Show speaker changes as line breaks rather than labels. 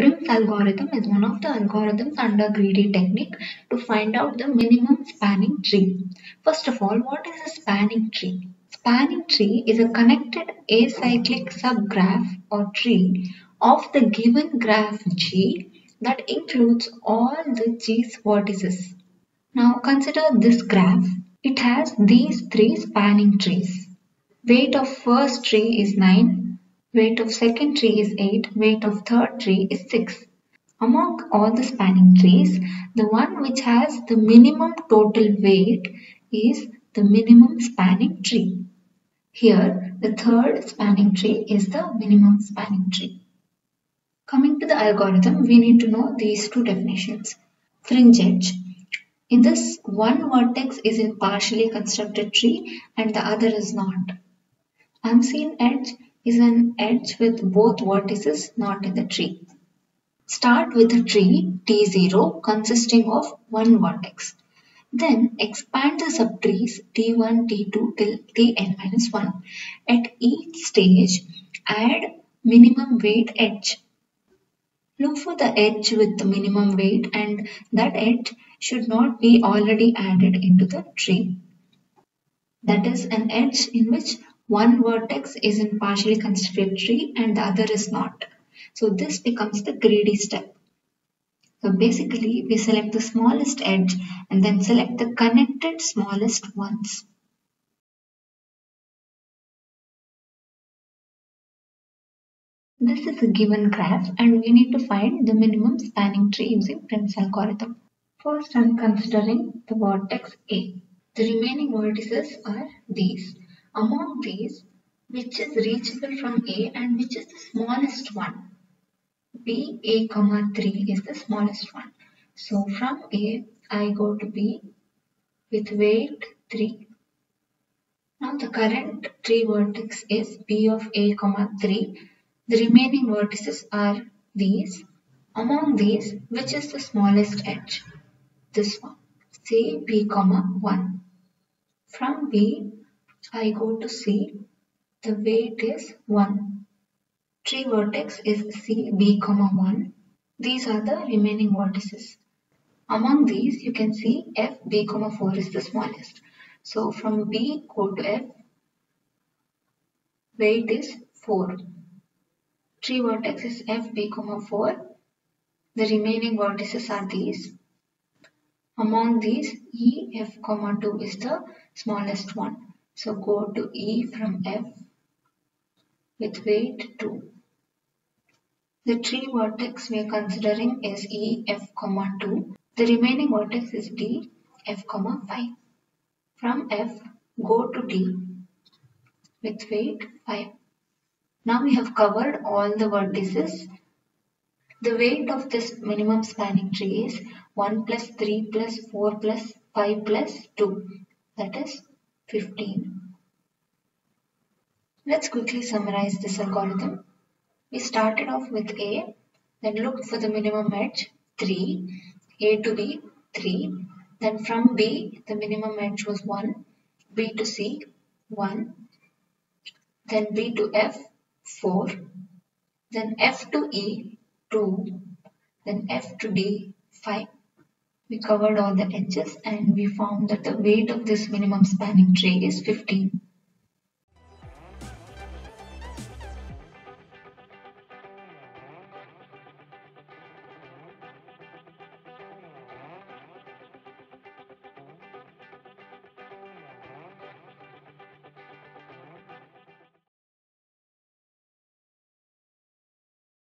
Prim's algorithm is one of the algorithms under greedy technique to find out the minimum spanning tree. First of all, what is a spanning tree? Spanning tree is a connected acyclic subgraph or tree of the given graph G that includes all the G's vertices. Now consider this graph. It has these three spanning trees. Weight of first tree is 9, weight of second tree is 8, weight of third tree is 6. Among all the spanning trees, the one which has the minimum total weight is the minimum spanning tree. Here, the third spanning tree is the minimum spanning tree. Coming to the algorithm, we need to know these two definitions. Fringe edge. In this, one vertex is in partially constructed tree and the other is not. Unseen edge is an edge with both vertices not in the tree. Start with a tree T0 consisting of one vertex. Then expand the subtrees T1, T2 till Tn minus 1. At each stage, add minimum weight edge. Look for the edge with the minimum weight and that edge should not be already added into the tree. That is an edge in which one vertex is in partially constructed tree and the other is not. So this becomes the greedy step. So basically we select the smallest edge and then select the connected smallest ones. This is a given graph and we need to find the minimum spanning tree using Prim's algorithm. First I'm considering the vertex A. The remaining vertices are these. Among these, which is reachable from A and which is the smallest one? B, A, comma 3 is the smallest one. So from A, I go to B with weight 3. Now the current tree vertex is B of A, comma 3. The remaining vertices are these. Among these, which is the smallest edge? This one. C, B, comma 1. From B, I go to C, the weight is 1. Tree vertex is C, B, comma 1. These are the remaining vertices. Among these, you can see F, B, comma 4 is the smallest. So from B, go to F, weight is 4. Tree vertex is F, B, comma 4. The remaining vertices are these. Among these, E, F, comma 2 is the smallest one. So go to E from F with weight 2. The tree vertex we are considering is E, F, comma 2. The remaining vertex is D, F, comma 5. From F, go to D with weight 5. Now we have covered all the vertices. The weight of this minimum spanning tree is 1 plus 3 plus 4 plus 5 plus 2. That is 15. Let's quickly summarize this algorithm. We started off with A, then looked for the minimum edge 3, A to B 3, then from B the minimum edge was 1, B to C 1, then B to F 4, then F to E 2, then F to D 5. We covered all the edges and we found that the weight of this minimum spanning tree is 15.